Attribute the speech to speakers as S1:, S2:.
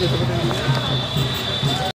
S1: だけでところに。